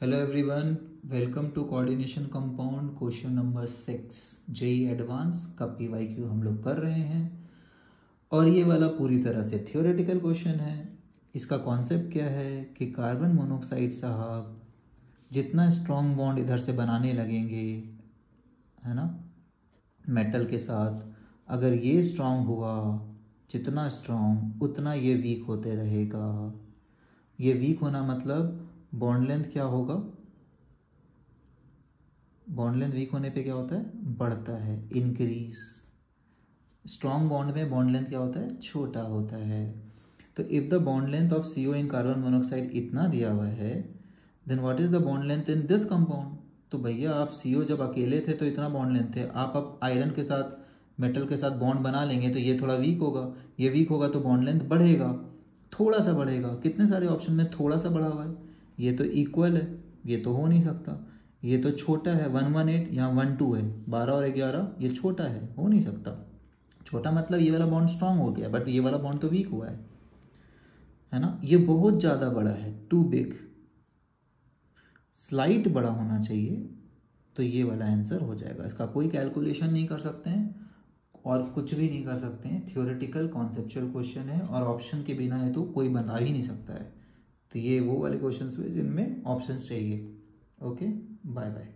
Hello everyone welcome to coordination compound question number six JEE advanced का P Y Q हम लोग कर रहे हैं? और ये वाला पूरी तरह से थियोरेटिकल क्वेश्चन है। इसका कॉन्सेप्ट क्या है कि कार्बन मोनोक्साइड साहब जितना स्ट्रॉन्ग बॉन्ड इधर से बनाने लगेंगे, है ना? मेटल के साथ अगर ये स्ट्रॉन्ग हुआ, जितना स्ट्रॉन्ग उतना ये वीक होते रहेगा। ये वीक होना मतलब बॉन्ड लेंथ क्या होगा? बॉन्ड लेंथ वीक होने पे क्या होता है? बढ़ता है इंक्रीज स्ट्रॉन्ग बॉन्ड में बॉन्ड लेंथ क्या होता है? छोटा होता है। तो if the bond length of CO in carbon monoxide इतना दिया हुआ है then what is the bond length in this compound तो भैया, आप सीओ जब अकेले थे तो इतना बॉन्ड लेंथ थे। आप अब आयरन के साथ मेटल के साथ बॉन्ड बना लेंगे तो ये थोड़ा वीक होगा। ये वीक होगा तो बॉन्ड लेंथ बढ़ेगा, थोड़ा सा बढ़ेगा। कितने सारे ऑप्शन में थोड़ा सा बढ़ा हुआ है? ये तो इक्वल है, ये तो हो नहीं सकता। ये तो छोटा है वन वन एट या वन टू है। बारह और ग्यारह, ये छोटा है, हो नहीं सकता। छोटा मतलब ये वाला बॉन्ड स्ट्रांग हो गया बट ये वाला बॉन्ड तो वीक हुआ है। है ना? ये बहुत ज़्यादा बड़ा है टू बिग स्लाइट बड़ा होना चाहिए तो ये वाला आंसर हो जाएगा। इसका कोई कैलकुलेशन नहीं कर सकते हैं, और कुछ भी नहीं कर सकते हैं। थियोरेटिकल कॉन्सेप्चुअल क्वेश्चन है, और ऑप्शन के बिना है तो कोई बता ही नहीं सकता है। तो ये वो वाले क्वेश्चन हुए जिनमें ऑप्शन चाहिए। Okay bye bye